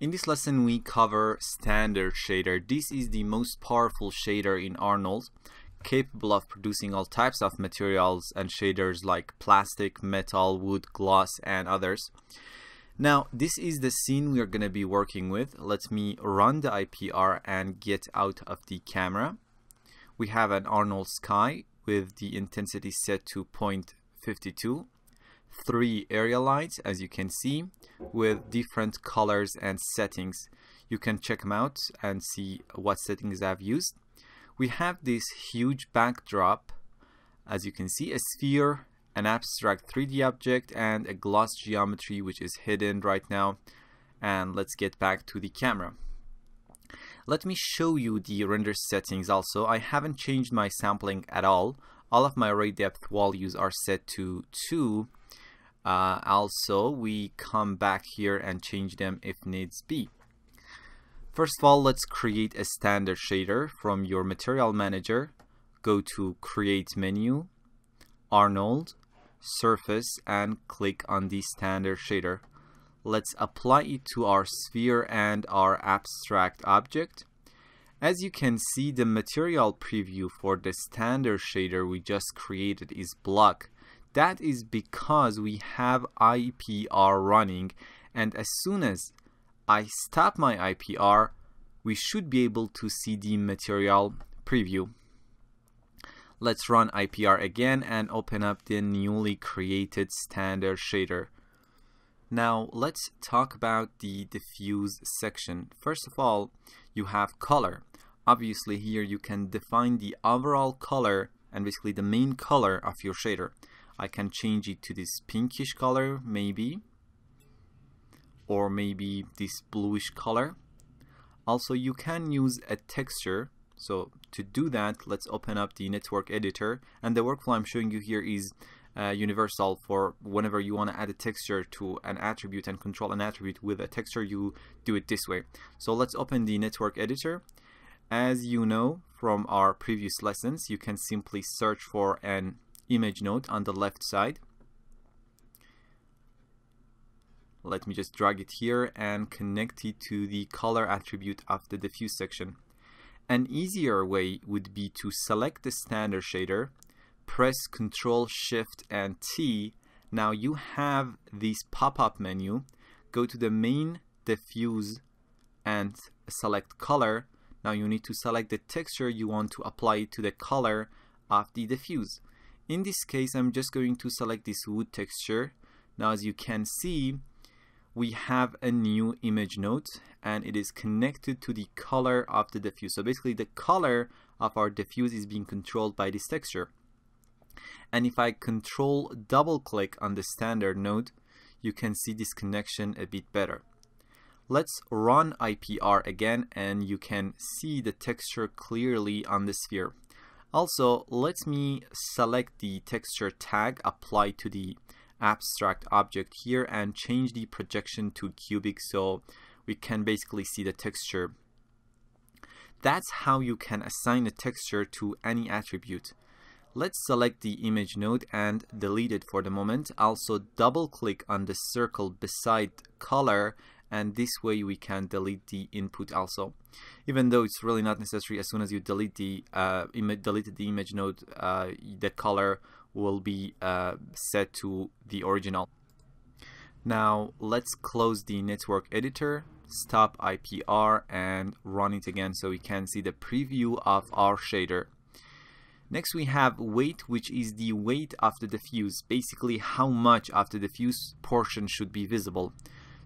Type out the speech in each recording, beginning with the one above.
In this lesson we cover standard shader. This is the most powerful shader in Arnold, capable of producing all types of materials and shaders like plastic, metal, wood, gloss and others. Now this is the scene we are going to be working with. Let me run the IPR and get out of the camera. We have an Arnold sky with the intensity set to 0.52 three area lights as you can see with different colors and settings. You can check them out and see what settings I've used. We have this huge backdrop as you can see a sphere an abstract 3d object and a gloss geometry which is hidden right now. And let's get back to the camera. Let me show you the render settings also. I haven't changed my sampling at all. All of my ray depth values are set to 2 uh, also, we come back here and change them if needs be. First of all, let's create a standard shader from your material manager. Go to create menu, Arnold, surface and click on the standard shader. Let's apply it to our sphere and our abstract object. As you can see, the material preview for the standard shader we just created is block that is because we have IPR running and as soon as I stop my IPR we should be able to see the material preview. Let's run IPR again and open up the newly created standard shader. Now let's talk about the diffuse section. First of all, you have color. Obviously here you can define the overall color and basically the main color of your shader. I can change it to this pinkish color maybe. Or maybe this bluish color. Also you can use a texture. So to do that let's open up the network editor. And the workflow I'm showing you here is uh, universal for whenever you want to add a texture to an attribute and control an attribute with a texture you do it this way. So let's open the network editor. As you know from our previous lessons you can simply search for an image node on the left side. Let me just drag it here and connect it to the color attribute of the diffuse section. An easier way would be to select the standard shader, press Ctrl Shift and T. Now you have this pop-up menu. Go to the main diffuse and select color. Now you need to select the texture you want to apply to the color of the diffuse. In this case, I'm just going to select this wood texture. Now, as you can see, we have a new image node and it is connected to the color of the diffuse. So basically the color of our diffuse is being controlled by this texture. And if I control double click on the standard node, you can see this connection a bit better. Let's run IPR again and you can see the texture clearly on the sphere. Also, let me select the texture tag applied to the abstract object here and change the projection to cubic so we can basically see the texture. That's how you can assign a texture to any attribute. Let's select the image node and delete it for the moment. Also double click on the circle beside color and this way we can delete the input also. Even though it's really not necessary as soon as you delete the uh, deleted the image node uh, the color will be uh, set to the original. Now let's close the network editor stop IPR and run it again so we can see the preview of our shader. Next we have weight which is the weight of the diffuse, basically how much of the diffuse portion should be visible.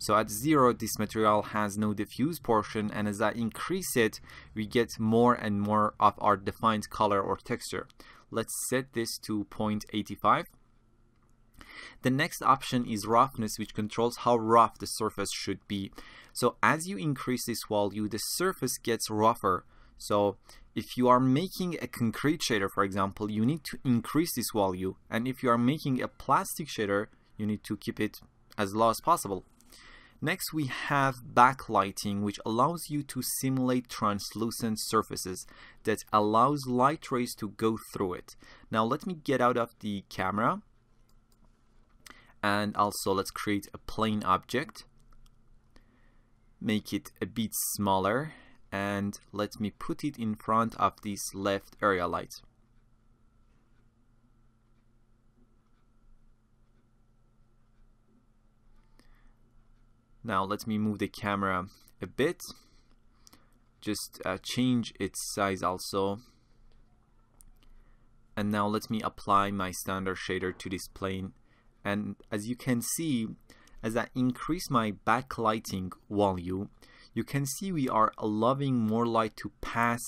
So at zero, this material has no diffuse portion, and as I increase it, we get more and more of our defined color or texture. Let's set this to 0.85. The next option is roughness, which controls how rough the surface should be. So as you increase this value, the surface gets rougher. So if you are making a concrete shader, for example, you need to increase this value. And if you are making a plastic shader, you need to keep it as low as possible. Next we have backlighting which allows you to simulate translucent surfaces that allows light rays to go through it. Now let me get out of the camera and also let's create a plane object. make it a bit smaller and let me put it in front of this left area light. Now let me move the camera a bit. Just uh, change its size also. And now let me apply my standard shader to this plane. And as you can see, as I increase my backlighting value, you can see we are allowing more light to pass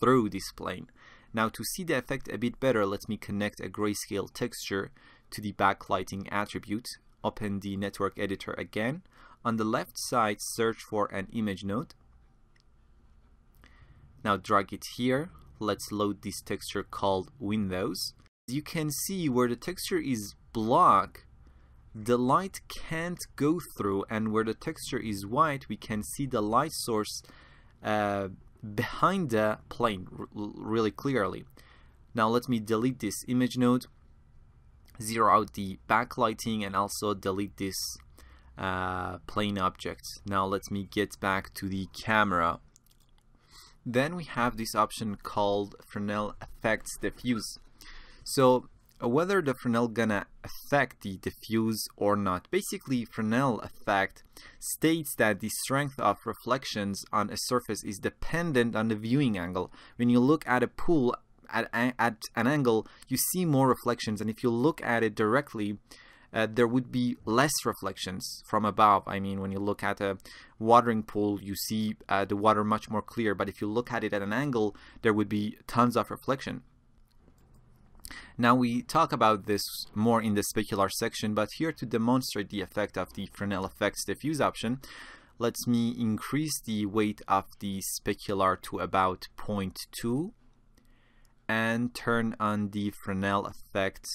through this plane. Now to see the effect a bit better, let me connect a grayscale texture to the backlighting attribute. Open the network editor again. On the left side, search for an image node. Now drag it here. Let's load this texture called Windows. You can see where the texture is black, the light can't go through and where the texture is white we can see the light source uh, behind the plane really clearly now let me delete this image node zero out the backlighting and also delete this uh, plane object now let me get back to the camera then we have this option called Fresnel effects diffuse so whether the Fresnel gonna affect the diffuse or not. Basically, Fresnel effect states that the strength of reflections on a surface is dependent on the viewing angle. When you look at a pool at, at an angle, you see more reflections, and if you look at it directly, uh, there would be less reflections from above. I mean, when you look at a watering pool, you see uh, the water much more clear, but if you look at it at an angle, there would be tons of reflection. Now we talk about this more in the specular section, but here to demonstrate the effect of the Fresnel effects diffuse option, let me increase the weight of the specular to about 0.2 and turn on the Fresnel effect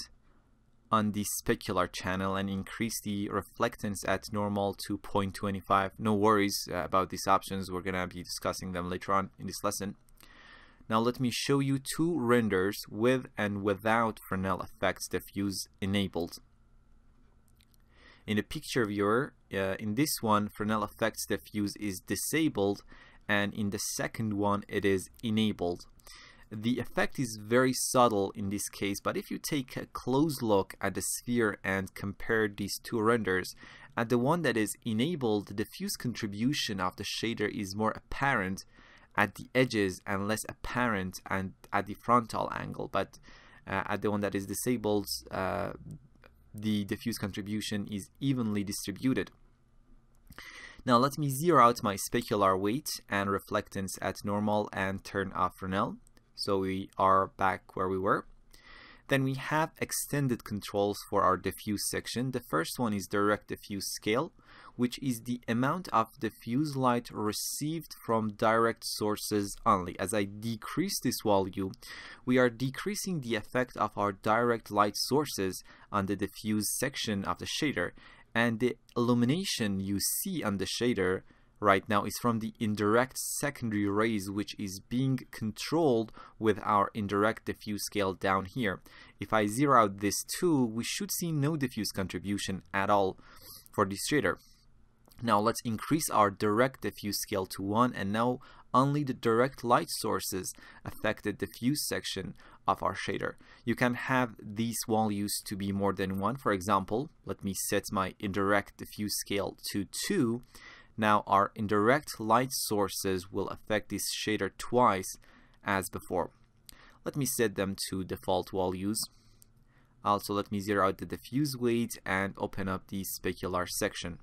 on the specular channel and increase the reflectance at normal to 0.25. No worries uh, about these options, we're gonna be discussing them later on in this lesson. Now let me show you two renders with and without Fresnel effects diffuse enabled. In the picture viewer, uh, in this one, Fresnel effects diffuse is disabled and in the second one it is enabled. The effect is very subtle in this case, but if you take a close look at the sphere and compare these two renders, at the one that is enabled, the diffuse contribution of the shader is more apparent at the edges and less apparent and at the frontal angle. But uh, at the one that is disabled uh, the diffuse contribution is evenly distributed. Now let me zero out my specular weight and reflectance at normal and turn off Fresnel so we are back where we were then we have extended controls for our diffuse section. The first one is direct diffuse scale, which is the amount of diffuse light received from direct sources only. As I decrease this value, we are decreasing the effect of our direct light sources on the diffuse section of the shader, and the illumination you see on the shader right now is from the indirect secondary rays which is being controlled with our indirect diffuse scale down here. If I zero out this too, we should see no diffuse contribution at all for this shader. Now let's increase our direct diffuse scale to 1 and now only the direct light sources affect the diffuse section of our shader. You can have these values to be more than 1. For example, let me set my indirect diffuse scale to 2 now our indirect light sources will affect this shader twice as before. Let me set them to default values. Also let me zero out the diffuse weight and open up the specular section.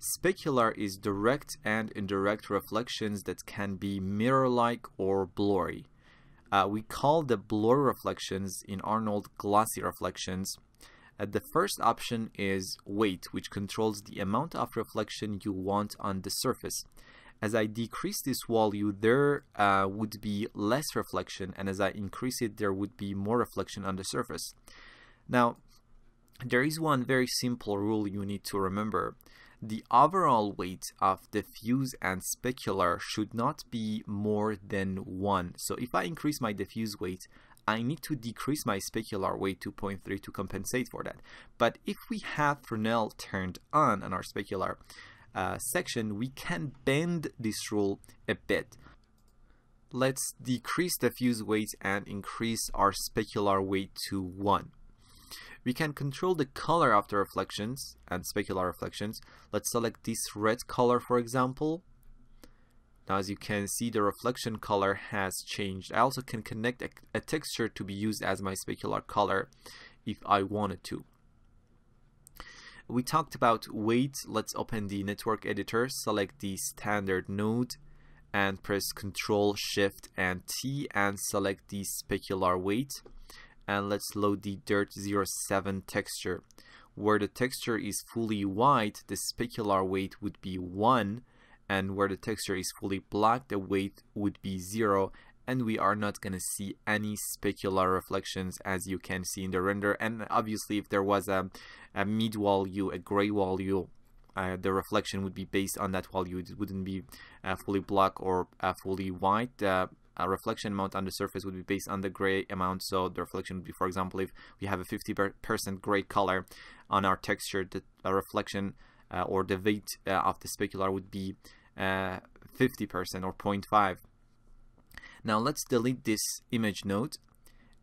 Specular is direct and indirect reflections that can be mirror-like or blurry. Uh, we call the blur reflections in Arnold glossy reflections the first option is weight, which controls the amount of reflection you want on the surface. As I decrease this value, there uh, would be less reflection, and as I increase it, there would be more reflection on the surface. Now, there is one very simple rule you need to remember. The overall weight of diffuse and specular should not be more than 1. So if I increase my diffuse weight, I need to decrease my specular weight to 0.3 to compensate for that. But if we have Fresnel turned on on our specular, uh, section, we can bend this rule a bit. Let's decrease the diffuse weight and increase our specular weight to 1. We can control the color of the reflections and specular reflections. Let's select this red color for example. Now as you can see the reflection color has changed. I also can connect a, a texture to be used as my specular color if I wanted to. We talked about weight. Let's open the network editor, select the standard node and press Ctrl Shift and T and select the specular weight and let's load the dirt 07 texture where the texture is fully white the specular weight would be 1 and where the texture is fully black the weight would be 0 and we are not going to see any specular reflections as you can see in the render and obviously if there was a, a mid value a gray value uh, the reflection would be based on that value. It wouldn't be uh, fully black or uh, fully white. Uh, a reflection amount on the surface would be based on the gray amount. So the reflection would be, for example, if we have a 50% gray color on our texture, the reflection uh, or the weight uh, of the specular would be 50% or 0.5. Now let's delete this image node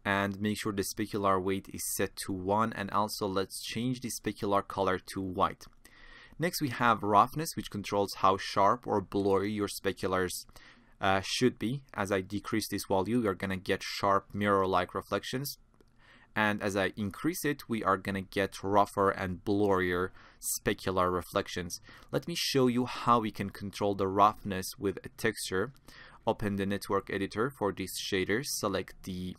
and make sure the specular weight is set to 1 and also let's change the specular color to white. Next we have roughness which controls how sharp or blurry your speculars uh, should be. As I decrease this value are gonna get sharp mirror-like reflections and as I increase it we are gonna get rougher and blurrier specular reflections. Let me show you how we can control the roughness with a texture. Open the network editor for these shaders, select the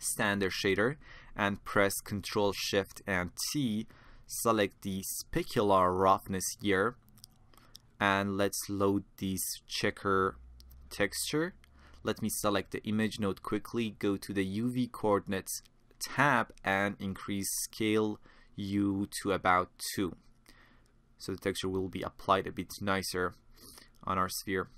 standard shader and press Ctrl Shift and T select the specular roughness here and let's load this checker texture let me select the image node quickly go to the UV coordinates tab and increase scale U to about 2 so the texture will be applied a bit nicer on our sphere.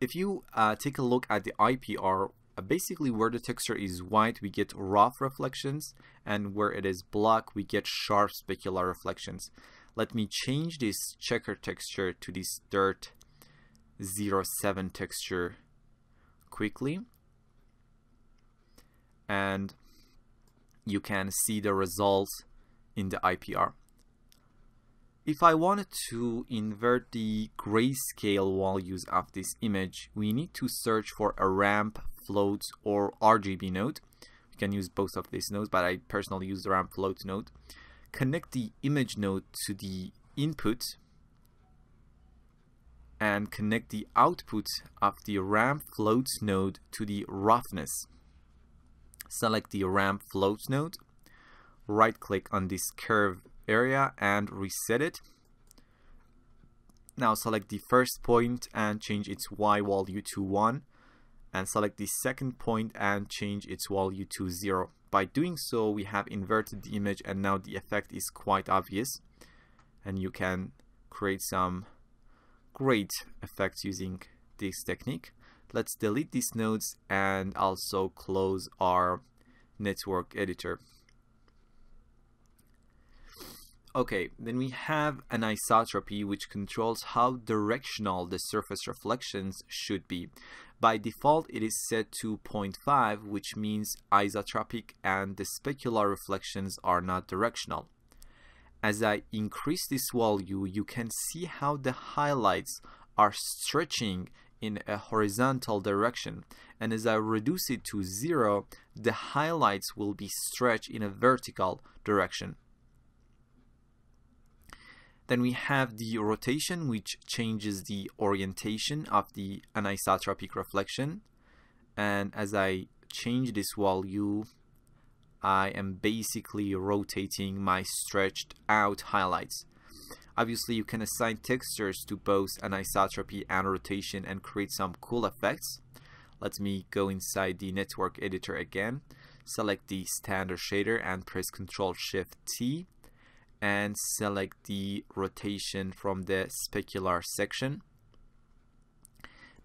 If you uh, take a look at the IPR uh, basically where the texture is white we get rough reflections and where it is black we get sharp specular reflections. Let me change this checker texture to this dirt 07 texture quickly and you can see the results in the IPR if I wanted to invert the grayscale values of this image, we need to search for a ramp float or RGB node. You can use both of these nodes, but I personally use the ramp float node. Connect the image node to the input and connect the output of the ramp float node to the roughness. Select the ramp float node, right click on this curve area and reset it. Now select the first point and change its Y value to 1 and select the second point and change its value to 0. By doing so, we have inverted the image and now the effect is quite obvious. And you can create some great effects using this technique. Let's delete these nodes and also close our network editor. Okay, then we have anisotropy which controls how directional the surface reflections should be. By default, it is set to 0.5, which means isotropic and the specular reflections are not directional. As I increase this value, you can see how the highlights are stretching in a horizontal direction and as I reduce it to zero the highlights will be stretched in a vertical direction then we have the rotation, which changes the orientation of the anisotropic reflection. And as I change this value, I am basically rotating my stretched out highlights. Obviously, you can assign textures to both anisotropy and rotation and create some cool effects. Let me go inside the network editor again, select the standard shader and press Ctrl Shift T and select the rotation from the specular section.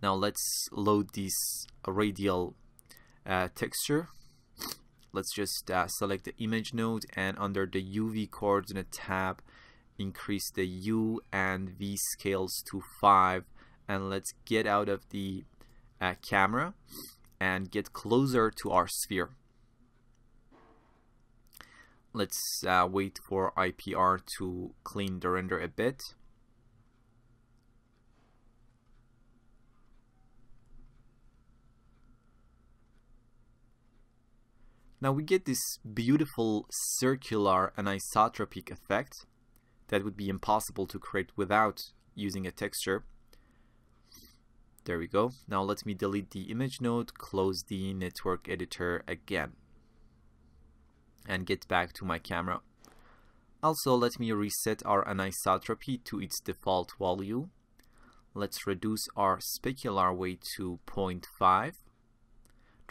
Now let's load this radial uh, texture. Let's just uh, select the image node and under the UV coordinate tab increase the U and V scales to 5 and let's get out of the uh, camera and get closer to our sphere. Let's uh, wait for IPR to clean the render a bit. Now we get this beautiful circular anisotropic effect that would be impossible to create without using a texture. There we go. Now let me delete the image node, close the network editor again, and get back to my camera. Also, let me reset our anisotropy to its default value. Let's reduce our specular weight to 0.5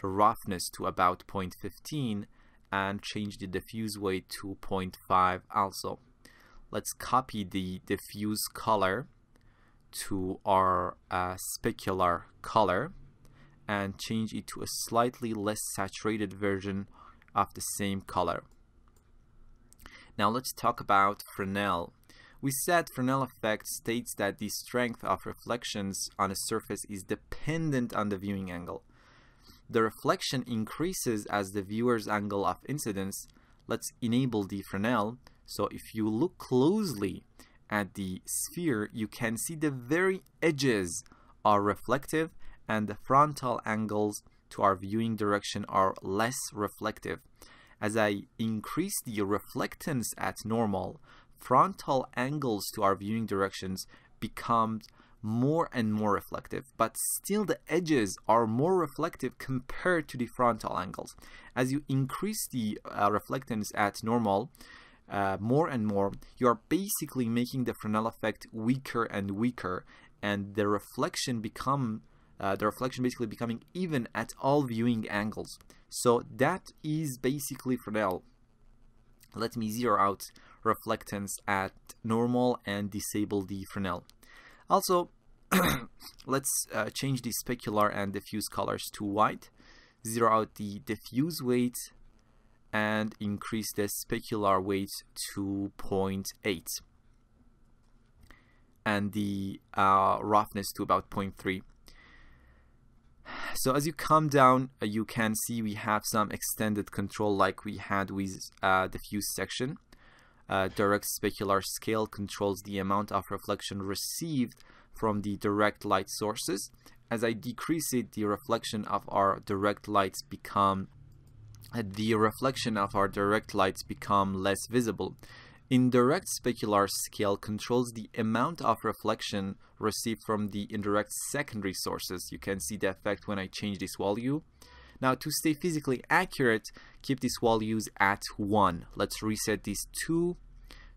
the roughness to about 0.15 and change the diffuse weight to 0.5 also. Let's copy the diffuse color to our uh, specular color and change it to a slightly less saturated version of the same color. Now let's talk about Fresnel. We said Fresnel effect states that the strength of reflections on a surface is dependent on the viewing angle the reflection increases as the viewer's angle of incidence. Let's enable the Fresnel. So if you look closely at the sphere, you can see the very edges are reflective and the frontal angles to our viewing direction are less reflective. As I increase the reflectance at normal, frontal angles to our viewing directions become more and more reflective, but still the edges are more reflective compared to the frontal angles. As you increase the uh, reflectance at normal, uh, more and more, you are basically making the Fresnel effect weaker and weaker, and the reflection become uh, the reflection basically becoming even at all viewing angles. So that is basically Fresnel. Let me zero out reflectance at normal and disable the Fresnel. Also, let's uh, change the specular and diffuse colors to white, zero out the diffuse weight, and increase the specular weight to 0.8 and the uh, roughness to about 0.3. So as you come down, uh, you can see we have some extended control like we had with uh, diffuse section. Uh, direct specular scale controls the amount of reflection received from the direct light sources. As I decrease it, the reflection of our direct lights become the reflection of our direct lights become less visible. Indirect specular scale controls the amount of reflection received from the indirect secondary sources. You can see the effect when I change this value. Now to stay physically accurate, keep these values at 1. Let's reset these two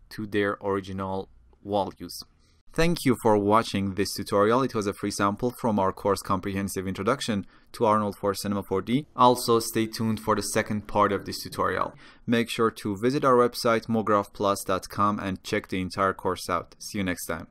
to their original values. Thank you for watching this tutorial. It was a free sample from our course Comprehensive Introduction to Arnold for Cinema 4D. Also, stay tuned for the second part of this tutorial. Make sure to visit our website mographplus.com and check the entire course out. See you next time.